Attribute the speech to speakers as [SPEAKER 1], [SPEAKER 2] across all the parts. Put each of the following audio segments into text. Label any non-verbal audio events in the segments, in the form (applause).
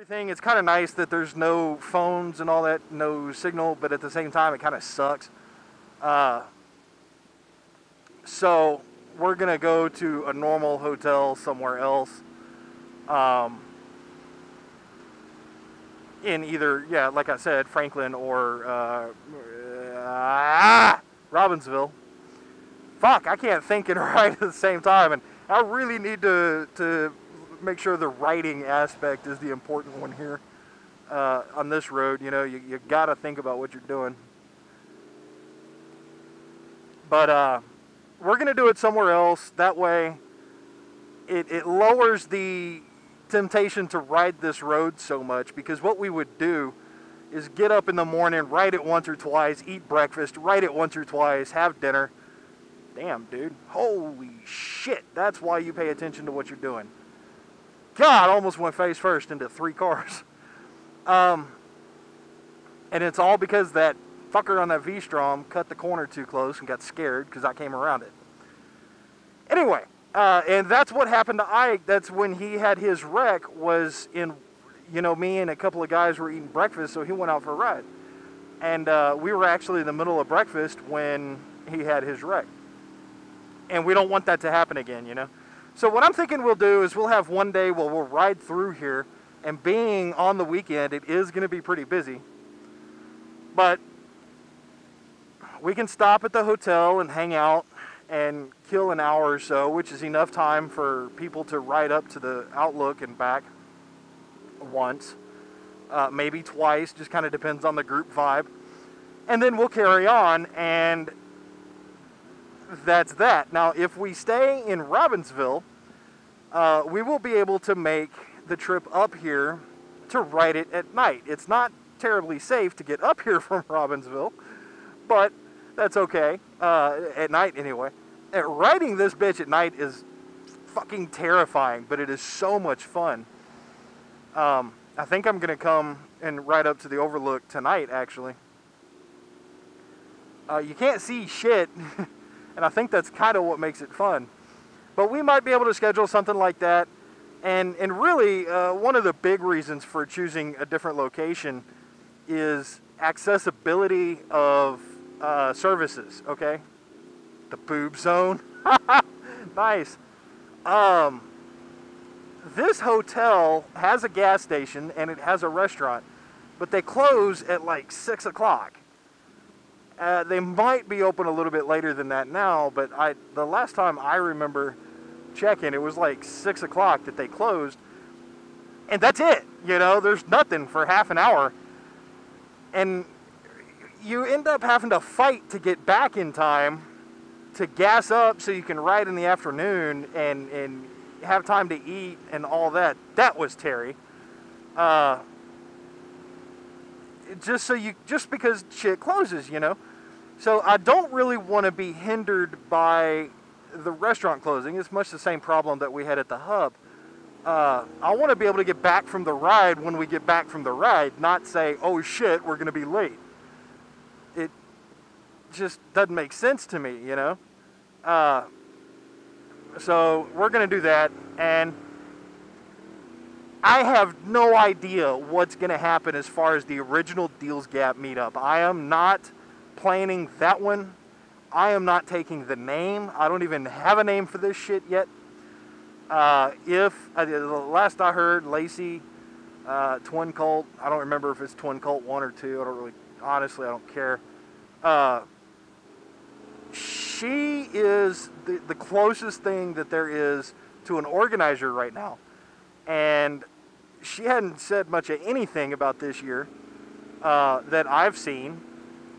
[SPEAKER 1] everything. It's kind of nice that there's no phones and all that, no signal, but at the same time, it kind of sucks. Uh, so we're gonna go to a normal hotel somewhere else. Um, in either, yeah, like I said, Franklin or uh, ah, Robbinsville. Fuck, I can't think and (laughs) write at the same time, and I really need to to make sure the writing aspect is the important one here uh, on this road. You know, you, you got to think about what you're doing. But uh, we're going to do it somewhere else. That way, it, it lowers the temptation to ride this road so much because what we would do is get up in the morning, ride it once or twice, eat breakfast, ride it once or twice, have dinner. Damn, dude. Holy shit. That's why you pay attention to what you're doing. God, I almost went face first into three cars. Um, and it's all because that fucker on that V-Strom cut the corner too close and got scared because I came around it. Anyway, uh, and that's what happened to Ike. That's when he had his wreck was in, you know, me and a couple of guys were eating breakfast, so he went out for a ride. And uh, we were actually in the middle of breakfast when he had his wreck. And we don't want that to happen again, you know. So what I'm thinking we'll do is we'll have one day where we'll ride through here, and being on the weekend, it is going to be pretty busy. But we can stop at the hotel and hang out and kill an hour or so, which is enough time for people to ride up to the Outlook and back once, uh, maybe twice, just kind of depends on the group vibe. And then we'll carry on, and that's that. Now, if we stay in Robbinsville, uh, we will be able to make the trip up here to ride it at night. It's not terribly safe to get up here (laughs) from Robbinsville, but that's okay. Uh, at night, anyway. And riding this bitch at night is fucking terrifying, but it is so much fun. Um, I think I'm gonna come and ride up to the Overlook tonight, actually. Uh, you can't see shit, (laughs) and I think that's kind of what makes it fun. But we might be able to schedule something like that. And, and really, uh, one of the big reasons for choosing a different location is accessibility of uh, services, okay? The boob zone. (laughs) nice. Um, this hotel has a gas station and it has a restaurant, but they close at like 6 o'clock. Uh, they might be open a little bit later than that now, but I the last time I remember checking, it was like 6 o'clock that they closed. And that's it. You know, there's nothing for half an hour. And you end up having to fight to get back in time to gas up so you can ride in the afternoon and, and have time to eat and all that. That was Terry. Uh, just so you, just because shit closes, you know. So I don't really want to be hindered by the restaurant closing. It's much the same problem that we had at the hub. Uh, I want to be able to get back from the ride when we get back from the ride, not say, oh shit, we're going to be late It just doesn't make sense to me, you know? Uh, so we're going to do that. And I have no idea what's going to happen as far as the original Deals Gap meetup. I am not planning that one. I am not taking the name. I don't even have a name for this shit yet. Uh, if, uh, the last I heard, Lacey, uh, Twin Cult, I don't remember if it's Twin Cult 1 or 2. I don't really, honestly, I don't care. Uh, she is the, the closest thing that there is to an organizer right now. And she hadn't said much of anything about this year uh, that I've seen.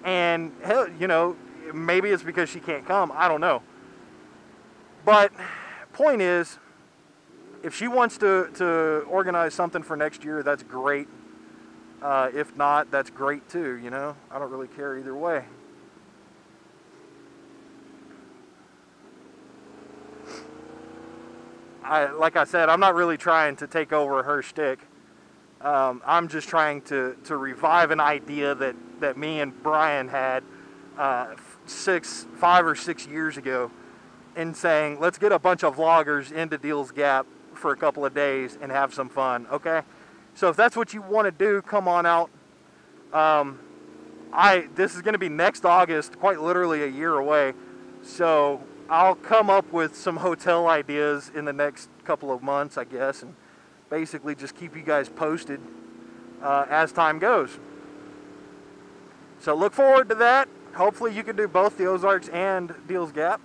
[SPEAKER 1] And, hell, you know, maybe it's because she can't come. I don't know. But, point is, if she wants to, to organize something for next year, that's great. Uh, if not, that's great too, you know? I don't really care either way. I, like I said, I'm not really trying to take over her shtick. Um, I'm just trying to, to revive an idea that, that me and Brian had uh, six, five or six years ago in saying, let's get a bunch of vloggers into Deals Gap for a couple of days and have some fun, okay? So if that's what you want to do, come on out. Um, I this is going to be next August, quite literally a year away. So I'll come up with some hotel ideas in the next couple of months, I guess, and basically just keep you guys posted uh, as time goes. So look forward to that. Hopefully you can do both the Ozarks and Deals Gap.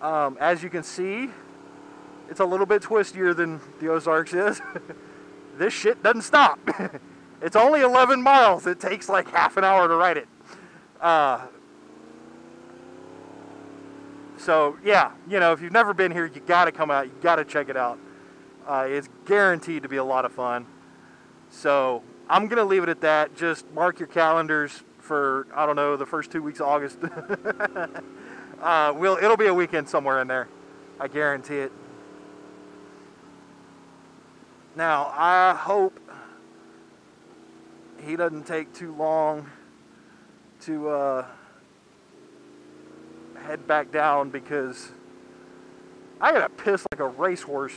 [SPEAKER 1] Um, as you can see, it's a little bit twistier than the Ozarks is. (laughs) this shit doesn't stop. (laughs) it's only 11 miles. It takes like half an hour to ride it. Uh, so yeah, you know, if you've never been here, you got to come out. You got to check it out. Uh, it's guaranteed to be a lot of fun. So I'm gonna leave it at that. Just mark your calendars for I don't know the first two weeks of August. (laughs) uh, we'll it'll be a weekend somewhere in there. I guarantee it. Now I hope he doesn't take too long to uh, head back down because I gotta piss like a racehorse.